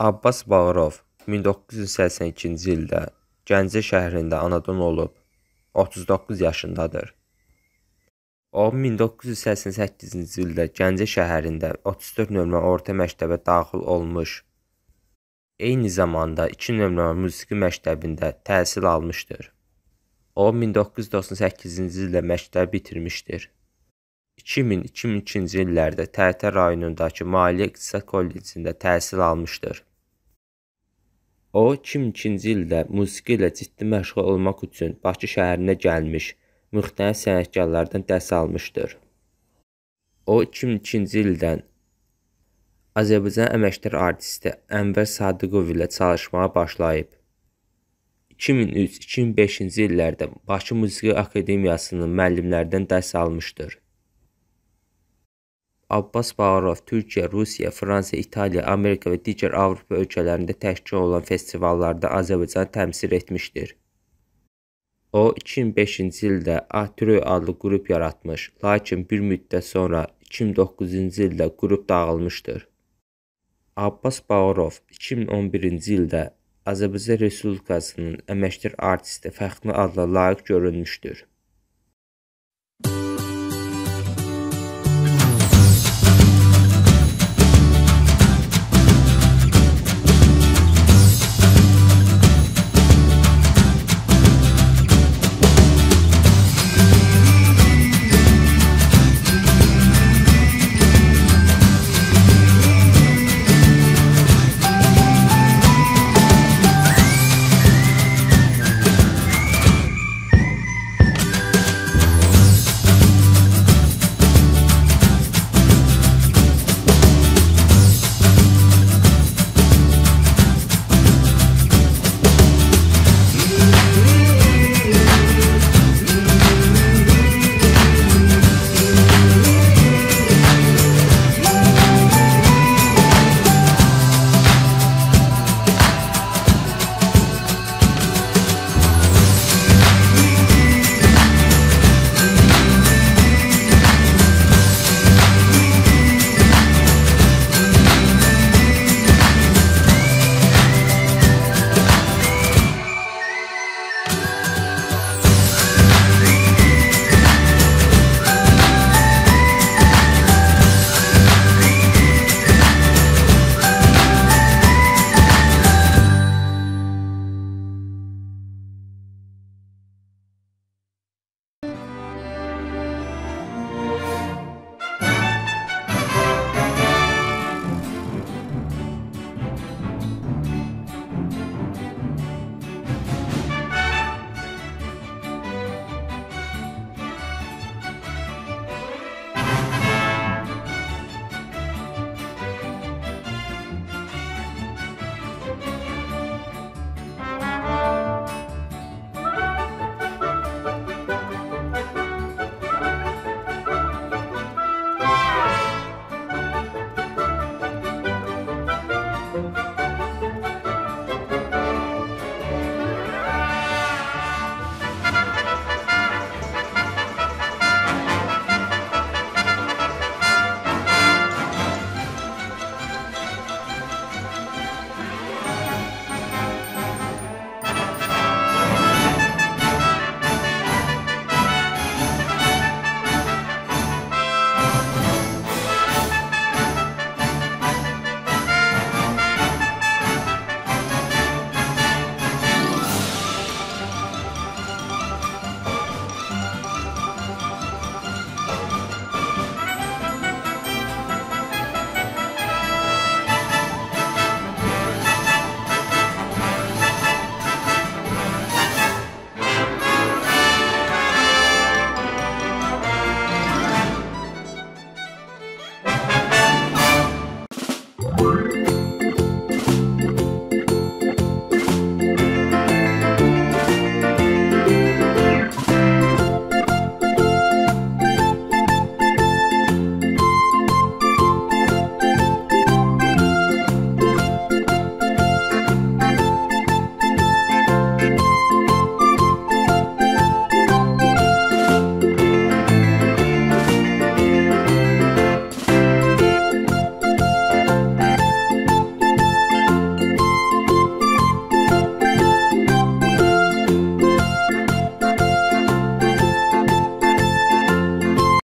Abbas Bağırov 1982-ci ildə Gəncə şəhərində anadan olub, 39 yaşındadır. O 1988-ci ildə Gəncə şəhərində 34 nömrə orta məktəbə daxil olmuş. Eyni zamanda 2 nömrə musiqi məktəbində təhsil almışdır. O 1998-ci ildə məktəbi bitirmişdir. 2000-2002-ci illərdə Tərtər rayonundakı Maliyyə İqtisad Kollecində təhsil almışdır. O 2002-ci ildə musiqi ilə ciddi məşğul olmaq üçün Bakı şəhərinə gəlmiş, müxtəlif sənətkarlardan dərs almışdır. O 2002-ci ildən Azərbaycan əməkdar artisti Ənvər Sadıqov ilə çalışmağa başlayıb. 2003-2005-ci illərdə Bakı Musiqi Akademiyasının müəllimlərindən dərs almışdır. Abbas Bağırov Türkiyə, Rusiya, Fransa, İtaliya, Amerika və digər Avropa ölkələrində təşkil olunan festivallarda Azərbaycanı təmsil etmişdir. O 2005-ci ildə Atürö adlı qrup yaratmış, lakin bir müddət sonra 2009-cu ildə qrup dağılmışdır. Abbas Bağırov 2011-ci ildə Azərbaycan Respublikasının əməkdar artisti fəxri adla layiq görülmüşdür.